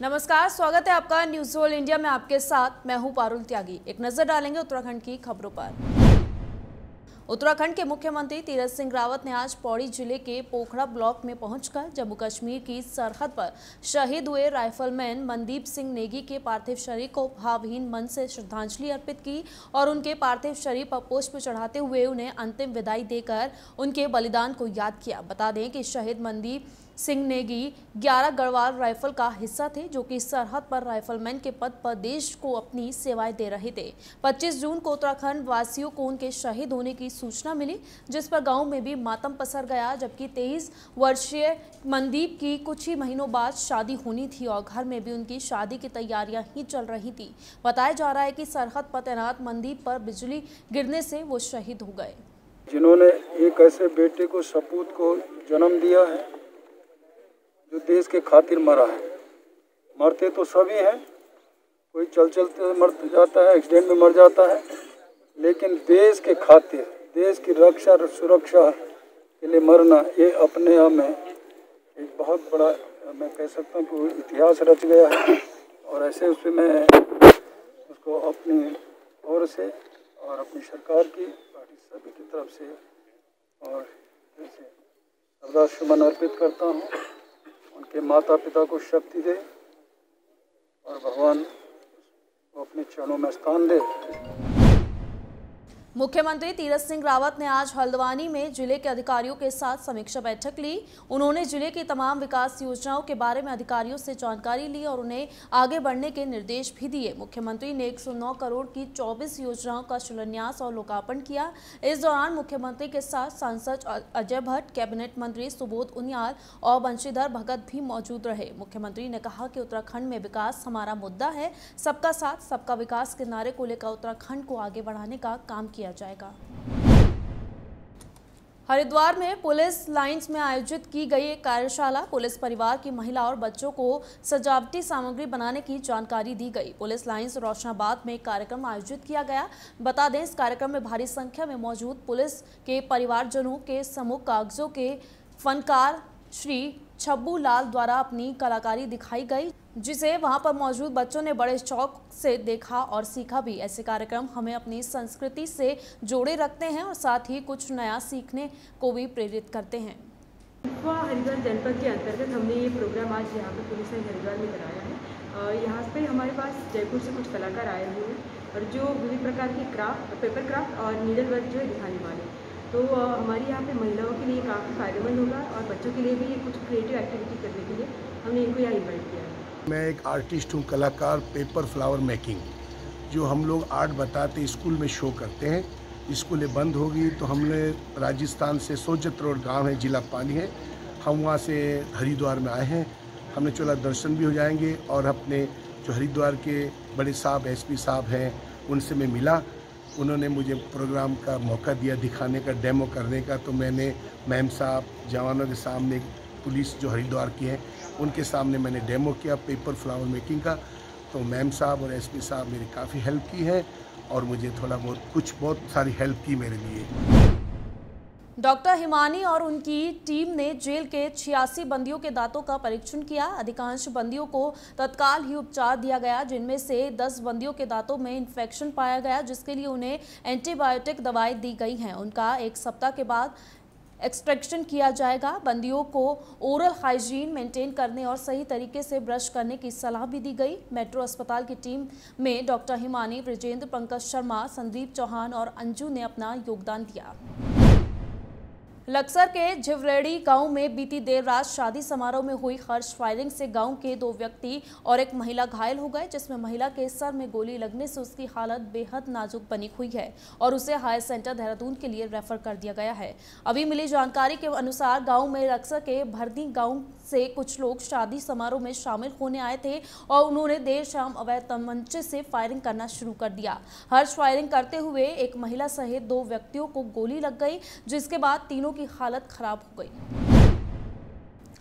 नमस्कार, स्वागत है आपका न्यूज़ वर्ल्ड इंडिया में आपके साथ। मैं हूँ पारुल त्यागी। एक नज़र डालेंगे उत्तराखंड की खबरों पर। उत्तराखंड के मुख्यमंत्री तीरथ सिंह रावत ने आज पौड़ी ज़िले के पोखड़ा ब्लॉक में पहुंचकर जम्मू कश्मीर की सरहद पर शहीद हुए राइफलमैन मनदीप सिंह नेगी के पार्थिव शरीर को भावहीन मन से श्रद्धांजलि अर्पित की और उनके पार्थिव शरीर पर पुष्प चढ़ाते हुए उन्हें अंतिम विदाई देकर उनके बलिदान को याद किया। बता दें कि शहीद मनदीप सिंह नेगी 11 गढ़वाल राइफल का हिस्सा थे, जो कि सरहद पर राइफलमैन के पद पर देश को अपनी सेवाएँ दे रहे थे। 25 जून को उत्तराखंड वासियों को उनके शहीद होने की सूचना मिली, जिस पर गाँव में भी मातम पसर गया, जबकि 23 वर्षीय मनदीप की कुछ ही महीनों बाद शादी होनी थी और घर में भी उनकी शादी की तैयारियाँ ही चल रही थी। बताया जा रहा है कि सरहद पर तैनात मनदीप पर बिजली गिरने से वो शहीद हो गए। जिन्होंने एक ऐसे बेटे को, सपूत को जन्म दिया है जो देश के खातिर मरा है। मरते तो सभी हैं। कोई चल चलते मर जाता है एक्सीडेंट में मर जाता है। लेकिन देश के खातिर, देश की रक्षा और सुरक्षा के लिए मरना, ये अपने आप में एक बहुत बड़ा, मैं कह सकता हूँ कि इतिहास रच गया है। और ऐसे उसमें मैं उसको अपनी ओर से और अपनी सरकार की पार्टी सभी की तरफ़ से और सरदार सुमन अर्पित करता हूँ। उनके माता पिता को शक्ति दे और भगवान को अपने चरणों में स्थान दे। मुख्यमंत्री तीरथ सिंह रावत ने आज हल्द्वानी में ज़िले के अधिकारियों के साथ समीक्षा बैठक ली। उन्होंने ज़िले की तमाम विकास योजनाओं के बारे में अधिकारियों से जानकारी ली और उन्हें आगे बढ़ने के निर्देश भी दिए। मुख्यमंत्री ने 109 करोड़ की 24 योजनाओं का शिलान्यास और लोकार्पण किया। इस दौरान मुख्यमंत्री के साथ सांसद अजय भट्ट, कैबिनेट मंत्री सुबोध उनियाल और बंशीधर भगत भी मौजूद रहे। मुख्यमंत्री ने कहा कि उत्तराखंड में विकास हमारा मुद्दा है। सबका साथ, सबका विकास के नारे को लेकर उत्तराखंड को आगे बढ़ाने का काम किया किया जाएगा। हरिद्वार में पुलिस लाइंस में आयोजित की गई एक कार्यशाला। पुलिस परिवार की महिला और बच्चों को सजावटी सामग्री बनाने की जानकारी दी गई। पुलिस लाइंस रोशनाबाद में कार्यक्रम आयोजित किया गया। बता दें, इस कार्यक्रम में भारी संख्या में मौजूद पुलिस के परिवारजनों के समूह कागजों के फनकार श्री छब्बू लाल द्वारा अपनी कलाकारी दिखाई गई, जिसे वहाँ पर मौजूद बच्चों ने बड़े शौक से देखा और सीखा भी। ऐसे कार्यक्रम हमें अपनी संस्कृति से जोड़े रखते हैं और साथ ही कुछ नया सीखने को भी प्रेरित करते हैं। हरिद्वार जनपद के अंतर्गत हमने ये प्रोग्राम आज यहाँ पे पुलिस हरिद्वार में कराया है। यहाँ पे हमारे पास जयपुर से कुछ कलाकार आए हुए हैं और जो विभिन्न प्रकार के क्राफ्ट, पेपर क्राफ्ट और नीडल वर्क जो है दिखाने वाले तो हमारी यहाँ पे महिलाओं के लिए काफ़ी फ़ायदेमंद होगा और बच्चों के लिए भी कुछ क्रिएटिव एक्टिविटी करने के लिए हमने इनको यहाँ इन्वाइट किया है। मैं एक आर्टिस्ट हूँ, कलाकार पेपर फ्लावर मेकिंग जो हम लोग आर्ट बताते स्कूल में शो करते हैं। स्कूलें बंद होगी तो हमने राजस्थान से सोजत रोड गाँव है, जिला पानी है। हम वहाँ से हरिद्वार में आए हैं। हमने चला दर्शन भी हो जाएँगे और अपने जो हरिद्वार के बड़े साहब एसपी साहब हैं, उनसे मैं मिला। उन्होंने मुझे प्रोग्राम का मौका दिया दिखाने का डेमो करने का तो मैंने मैम साहब, जवानों के सामने पुलिस जो हरिद्वार की है, उनके सामने मैंने डेमो किया पेपर फ्लावर मेकिंग का। तो मैम साहब और एसपी साहब मेरी काफ़ी हेल्प की है और मुझे थोड़ा बहुत, कुछ बहुत सारी हेल्प की मेरे लिए। डॉक्टर हिमानी और उनकी टीम ने जेल के छियासी बंदियों के दांतों का परीक्षण किया। अधिकांश बंदियों को तत्काल ही उपचार दिया गया, जिनमें से 10 बंदियों के दांतों में इन्फेक्शन पाया गया, जिसके लिए उन्हें एंटीबायोटिक दवाएँ दी गई हैं। उनका एक सप्ताह के बाद एक्सट्रैक्शन किया जाएगा। बंदियों को ओरल हाइजीन मेंटेन करने और सही तरीके से ब्रश करने की सलाह भी दी गई। मेट्रो अस्पताल की टीम में डॉक्टर हिमानी, ब्रजेंद्र पंकज शर्मा, संदीप चौहान और अंजू ने अपना योगदान दिया। लक्सर के झिवरेड़ी गाँव में बीती देर रात शादी समारोह में हुई हर्ष फायरिंग से गाँव के दो व्यक्ति और एक महिला घायल हो गए, जिसमें महिला के सर में गोली लगने से उसकी हालत बेहद नाजुक बनी हुई है और उसे हायर सेंटर देहरादून के लिए रेफर कर दिया गया है। अभी मिली जानकारी के अनुसार गाँव में लक्सर के भरदी गाँव से कुछ लोग शादी समारोह में शामिल होने आए थे और उन्होंने देर शाम अवैध तमंचे से फायरिंग करना शुरू कर दिया। हर्ष फायरिंग करते हुए एक महिला सहित दो व्यक्तियों को गोली लग गई, जिसके बाद तीनों की हालत खराब हो गई।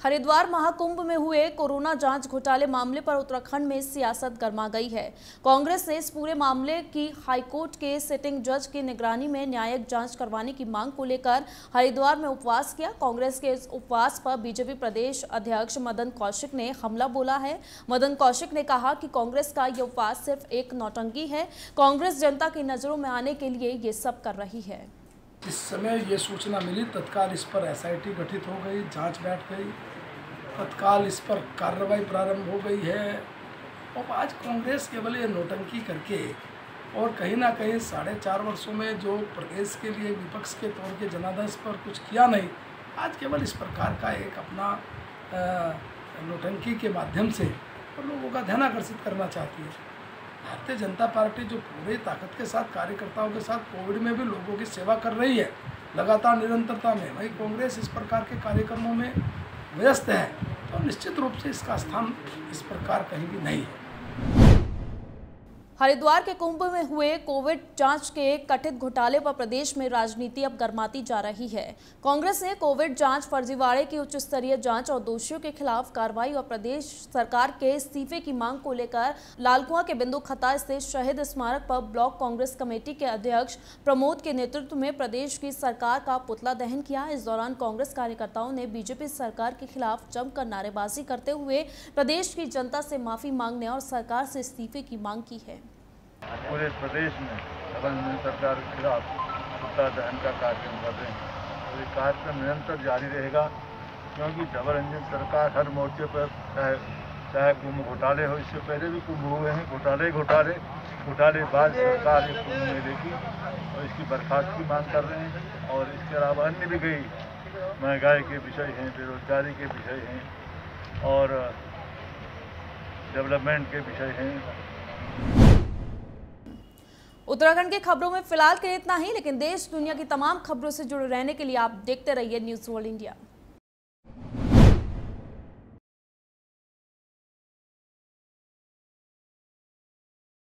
हरिद्वार महाकुंभ में हुए कोरोना जाँच घोटाले मामले पर उत्तराखंड में सियासत गर्मा गई है। कांग्रेस ने इस पूरे मामले की हाईकोर्ट के सिटिंग जज की निगरानी में न्यायिक जाँच करवाने की मांग को लेकर हरिद्वार में उपवास किया। कांग्रेस के इस उपवास पर बीजेपी प्रदेश अध्यक्ष मदन कौशिक ने हमला बोला है। मदन कौशिक ने कहा कि कांग्रेस का ये उपवास सिर्फ़ एक नौटंकी है। कांग्रेस जनता की नज़रों में आने के लिए ये सब कर रही है। इस समय ये सूचना मिली, तत्काल इस पर एसआईटी गठित हो गई, जाँच बैठ गई। तत्काल इस पर कार्रवाई प्रारंभ हो गई है। और आज कांग्रेस केवल ये नोटंकी करके और कहीं ना कहीं साढ़े चार वर्षों में जो प्रदेश के लिए, विपक्ष के तौर के जनादेश पर कुछ किया नहीं, आज केवल इस प्रकार का एक अपना नोटंकी के माध्यम से लोगों का ध्यान आकर्षित करना चाहती है। भारतीय जनता पार्टी जो पूरी ताकत के साथ कार्यकर्ताओं के साथ कोविड में भी लोगों की सेवा कर रही है, लगातार निरंतरता में, वही कांग्रेस इस प्रकार के कार्यक्रमों में व्यस्त है तो निश्चित रूप से इसका स्थान इस प्रकार कहीं भी नहीं है। हरिद्वार के कुंभ में हुए कोविड जाँच के कथित घोटाले पर प्रदेश में राजनीति अब गर्माती जा रही है। कांग्रेस ने कोविड जाँच, फर्जीवाड़े की उच्च स्तरीय जाँच और दोषियों के खिलाफ कार्रवाई और प्रदेश सरकार के इस्तीफे की मांग को लेकर लालकुआ के बिंदु खता स्थित शहीद स्मारक पर ब्लॉक कांग्रेस कमेटी के अध्यक्ष प्रमोद के नेतृत्व में प्रदेश की सरकार का पुतला दहन किया। इस दौरान कांग्रेस कार्यकर्ताओं ने बीजेपी सरकार के खिलाफ जमकर नारेबाजी करते हुए प्रदेश की जनता से माफ़ी मांगने और सरकार से इस्तीफे की मांग की है। पूरे प्रदेश में डबल सरकार के खिलाफ पुतला दहन का कार्यक्रम कर रहे हैं। और ये कार्यक्रम निरंतर जारी रहेगा, क्योंकि डबल इंजन सरकार हर मोर्चे पर चाहे चाहे कुंभ घोटाले हो, इससे पहले भी कुंभ हुए हैं, घोटाले घोटाले घोटाले बाद सरकार एक कुंभ में लेगी और इसकी बर्खास्त की मांग कर रहे हैं। और इसके अलावा अन्य भी कई महँगाई के विषय हैं, बेरोजगारी के विषय हैं, और डेवलपमेंट के विषय हैं। उत्तराखंड के खबरों में फ़िलहाल के इतना ही, लेकिन देश दुनिया की तमाम खबरों से जुड़े रहने के लिए आप देखते रहिए न्यूज़ वर्ल्ड इंडिया